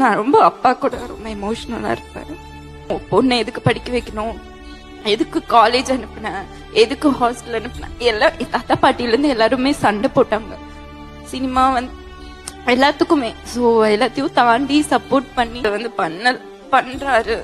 நான் ரொம்ப அப்பா கூட ரொம்ப எமோஷனலா இருப்பேன். உன் பொண்ணை எதுக்கு படிக்க வைக்கணும்? எதுக்கு காலேஜ் அனுப்புனேன் எதுக்கு ஹாஸ்டல் அனுப்புனேன் எல்லாம் என் தாத்தா பாட்டில இருந்து எல்லாருமே சண்டை போட்டாங்க. சினிமா வந்து எல்லாத்துக்குமே. சோ எல்லாத்தையும் தாண்டி சப்போர்ட் பண்ணி வந்து பண்ண பண்றாரு.